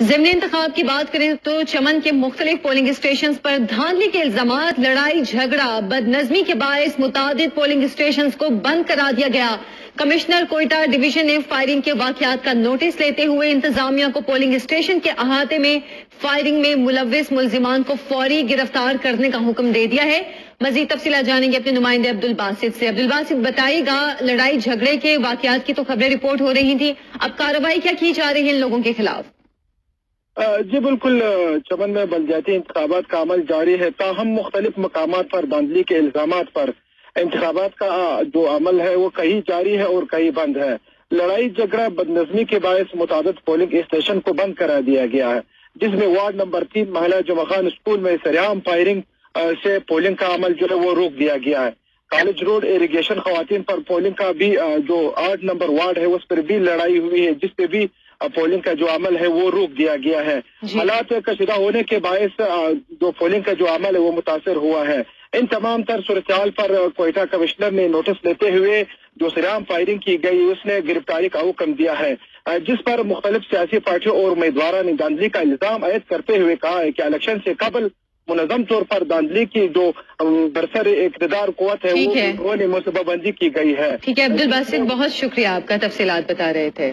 जिमनी इंतखाब की बात करें तो चमन के मुख्तलिफ़ पोलिंग स्टेशन पर धांधली के इल्ज़ाम लड़ाई, झगड़ा, बदनजमी के बायस मुताद पोलिंग स्टेशन को बंद करा दिया गया। कमिश्नर कोयटा डिवीज़न ने फायरिंग के वाकयात का नोटिस लेते हुए इंतजामिया को पोलिंग स्टेशन के अहाते में फायरिंग में मुलविस मुलजिमान को फौरी गिरफ़्तार करने का हुक्म दे दिया है। मजीद तफसीला जानेंगे अपने नुमाइंदे अब्दुल बासित से। अब्दुल बासित बताइएगा, लड़ाई, झगड़े के वाकयात की तो खबरें रिपोर्ट हो रही थी। अब कार्रवाई क्या की जा रही है इन लोगों के खिलाफ? जी, बिल्कुल चमन में बलदियाती इंतबात का अमल जारी है, ताहम मुख्तलिफ़ मकाम पर धांधली के इल्ज़ाम पर। इंतबात का जो अमल है, वो कहीं जारी है और कहीं बंद है। लड़ाई झगड़ा बदनजमी के बायस मुताद पोलिंग स्टेशन को बंद करा दिया गया है, जिसमें वार्ड नंबर तीन, महिला जुमा खान स्कूल में सरेआम फायरिंग से पोलिंग का अमल जो है, वो रोक दिया गया है। कॉलेज रोड इरिगेशन खातन पर पोलिंग का भी जो आठ नंबर वार्ड है, उस पर भी लड़ाई हुई है जिसपे भी पोलिंग का जो अमल है वो रोक दिया गया है। हालात कशीदा होने के बायस जो पोलिंग का जो अमल है वो मुतासर हुआ है। इन तमाम तर सूरत पर कोयटा कमिश्नर ने नोटिस लेते हुए जो सिराम फायरिंग की गई उसने गिरफ्तारी का हुक्म दिया है। जिस पर मुख्तलिफ़ सियासी पार्टियों और उम्मीदवार ने दांधली का इल्ज़ाम आयद करते हुए कहा है कि इलेक्शन से कबल मुनजम तौर पर दांधली की जो बरसर इकतदार कुत है वो उन्होंने मुसबबंदी की गई है। ठीक है अब्दुल बासित बहुत शुक्रिया आपका तफसीलात बता रहे थे।